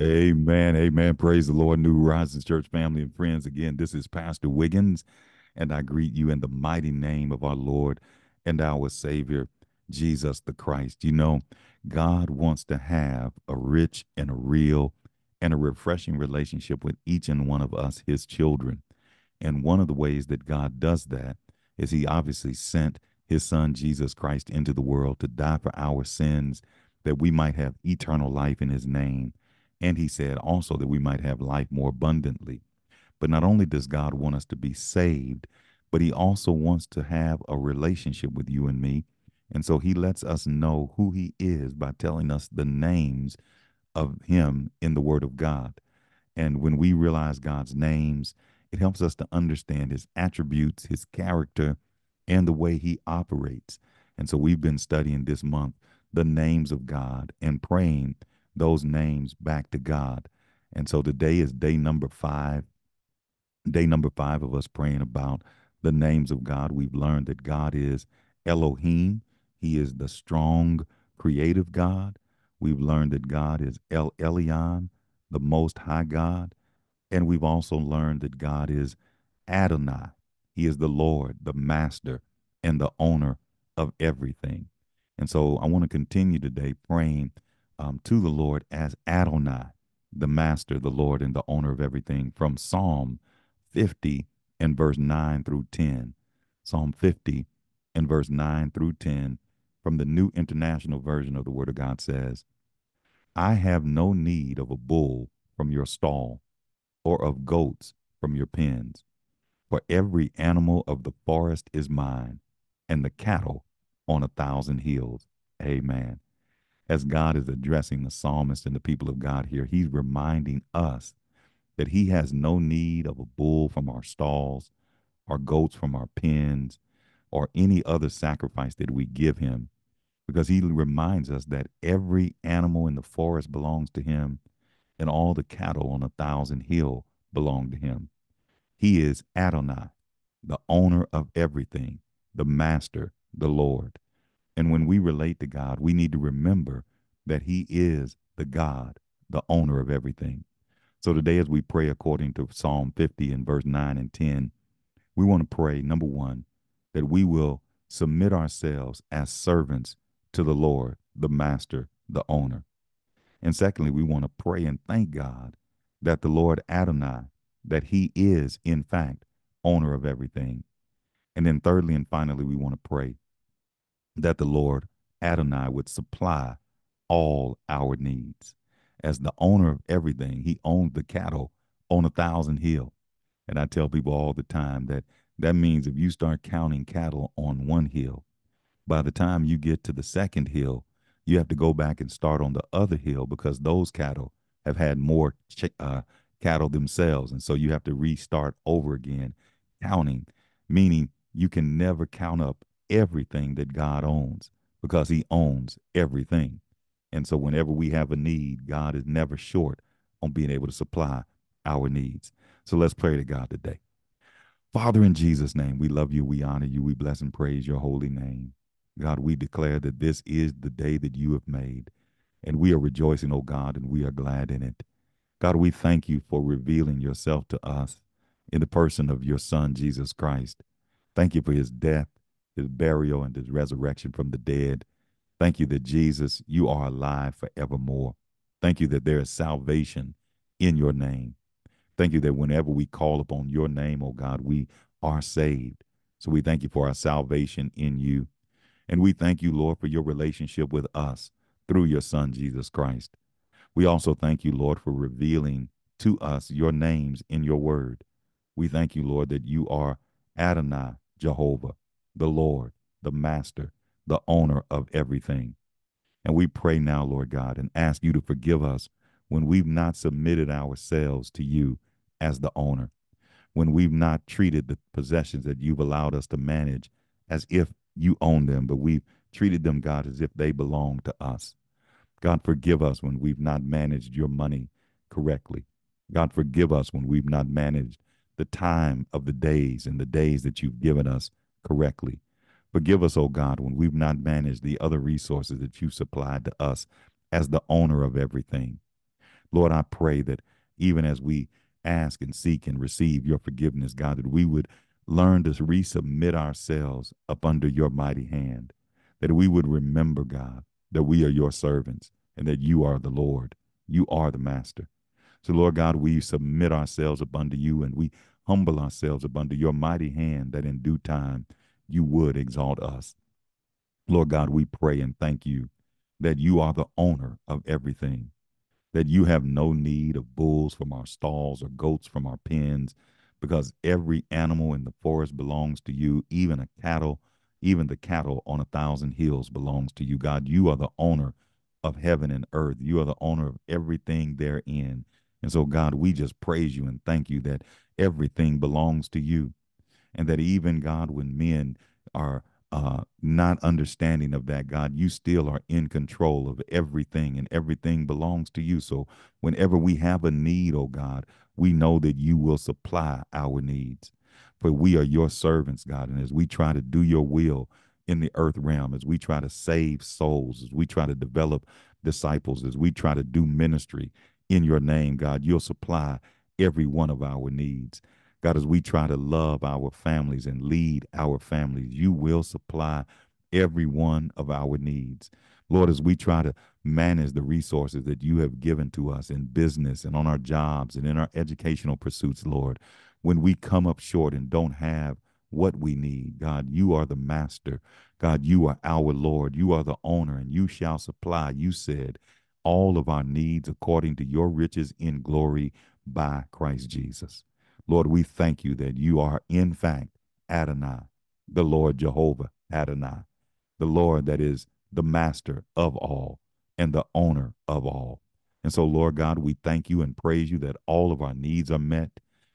Amen. Amen. Praise the Lord, New Horizons Church family and friends. Again, this is Pastor Wiggins, and I greet you in the mighty name of our Lord and our Savior, Jesus the Christ. You know, God wants to have a rich and a real and a refreshing relationship with each and one of us, his children. And one of the ways that God does that is he obviously sent his son, Jesus Christ, into the world to die for our sins that we might have eternal life in his name and he said also that we might have life more abundantly. But not only does God want us to be saved, but he also wants to have a relationship with you and me. And so he lets us know who he is by telling us the names of him in the word of God. And when we realize God's names, it helps us to understand his attributes, his character, and the way he operates. And so we've been studying this month the names of God and praying those names back to God. And so today is day number five, day number five of us praying about the names of God. We've learned that God is Elohim, He is the strong, creative God. We've learned that God is El Elyon, the Most High God. And we've also learned that God is Adonai. He is the Lord, the Master, and the owner of everything. And so I want to continue today praying um, to the Lord as Adonai, the master, the Lord, and the owner of everything, from Psalm 50 and verse 9 through 10. Psalm 50 and verse 9 through 10 from the New International Version of the Word of God says, I have no need of a bull from your stall, or of goats from your pens, for every animal of the forest is mine, and the cattle on a thousand hills. Amen as God is addressing the psalmist and the people of God here, he's reminding us that he has no need of a bull from our stalls, or goats from our pens, or any other sacrifice that we give him, because he reminds us that every animal in the forest belongs to him, and all the cattle on a thousand hill belong to him. He is Adonai, the owner of everything, the master, the Lord. And when we relate to God, we need to remember that He is the God, the owner of everything. So today, as we pray according to Psalm 50 and verse 9 and 10, we want to pray, number one, that we will submit ourselves as servants to the Lord, the master, the owner. And secondly, we want to pray and thank God that the Lord Adonai, that he is, in fact, owner of everything. And then thirdly and finally, we want to pray that the Lord Adonai would supply all our needs. As the owner of everything, he owned the cattle on a thousand hill. And I tell people all the time that that means if you start counting cattle on one hill, by the time you get to the second hill, you have to go back and start on the other hill because those cattle have had more uh, cattle themselves. And so you have to restart over again, counting, meaning you can never count up everything that God owns because he owns everything. And so whenever we have a need, God is never short on being able to supply our needs. So let's pray to God today. Father, in Jesus' name, we love you, we honor you, we bless and praise your holy name. God, we declare that this is the day that you have made, and we are rejoicing, O oh God, and we are glad in it. God, we thank you for revealing yourself to us in the person of your Son, Jesus Christ. Thank you for his death his burial, and his resurrection from the dead. Thank you that Jesus, you are alive forevermore. Thank you that there is salvation in your name. Thank you that whenever we call upon your name, oh God, we are saved. So we thank you for our salvation in you. And we thank you, Lord, for your relationship with us through your Son, Jesus Christ. We also thank you, Lord, for revealing to us your names in your word. We thank you, Lord, that you are Adonai, Jehovah, the Lord, the Master, the owner of everything. And we pray now, Lord God, and ask you to forgive us when we've not submitted ourselves to you as the owner, when we've not treated the possessions that you've allowed us to manage as if you own them, but we've treated them, God, as if they belong to us. God, forgive us when we've not managed your money correctly. God, forgive us when we've not managed the time of the days and the days that you've given us correctly. Forgive us, O God, when we've not managed the other resources that you supplied to us as the owner of everything. Lord, I pray that even as we ask and seek and receive your forgiveness, God, that we would learn to resubmit ourselves up under your mighty hand, that we would remember, God, that we are your servants and that you are the Lord. You are the master. So, Lord God, we submit ourselves up under you and we humble ourselves under your mighty hand that in due time you would exalt us. Lord God, we pray and thank you that you are the owner of everything, that you have no need of bulls from our stalls or goats from our pens, because every animal in the forest belongs to you, even a cattle, even the cattle on a thousand hills belongs to you. God, you are the owner of heaven and earth. You are the owner of everything therein. And so, God, we just praise you and thank you that everything belongs to you. And that even, God, when men are uh, not understanding of that, God, you still are in control of everything and everything belongs to you. So whenever we have a need, oh God, we know that you will supply our needs. For we are your servants, God. And as we try to do your will in the earth realm, as we try to save souls, as we try to develop disciples, as we try to do ministry in your name, God, you'll supply every one of our needs. God, as we try to love our families and lead our families, you will supply every one of our needs. Lord, as we try to manage the resources that you have given to us in business and on our jobs and in our educational pursuits, Lord, when we come up short and don't have what we need, God, you are the master. God, you are our Lord. You are the owner, and you shall supply, you said, all of our needs according to your riches in glory by Christ Jesus. Lord, we thank you that you are, in fact, Adonai, the Lord Jehovah Adonai, the Lord that is the master of all and the owner of all. And so, Lord God, we thank you and praise you that all of our needs are met,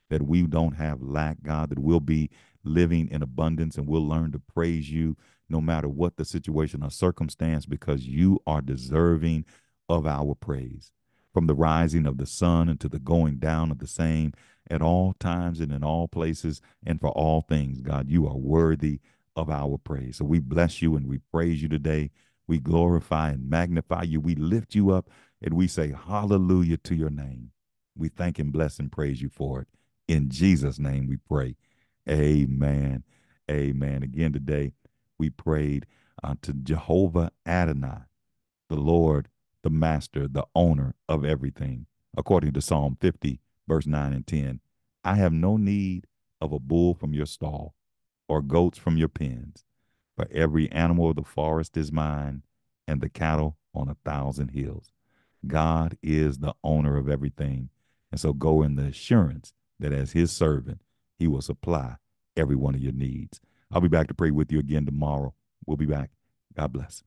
that we don't have lack, God, that we'll be living in abundance and we'll learn to praise you no matter what the situation or circumstance because you are deserving of our praise. From the rising of the sun unto the going down of the same, at all times and in all places and for all things. God, you are worthy of our praise. So we bless you and we praise you today. We glorify and magnify you. We lift you up and we say hallelujah to your name. We thank and bless and praise you for it. In Jesus' name we pray. Amen. Amen. Again today, we prayed uh, to Jehovah Adonai, the Lord, the master, the owner of everything, according to Psalm 50, verse 9 and 10. I have no need of a bull from your stall or goats from your pens, for every animal of the forest is mine, and the cattle on a thousand hills. God is the owner of everything. And so go in the assurance that as his servant, he will supply every one of your needs. I'll be back to pray with you again tomorrow. We'll be back. God bless.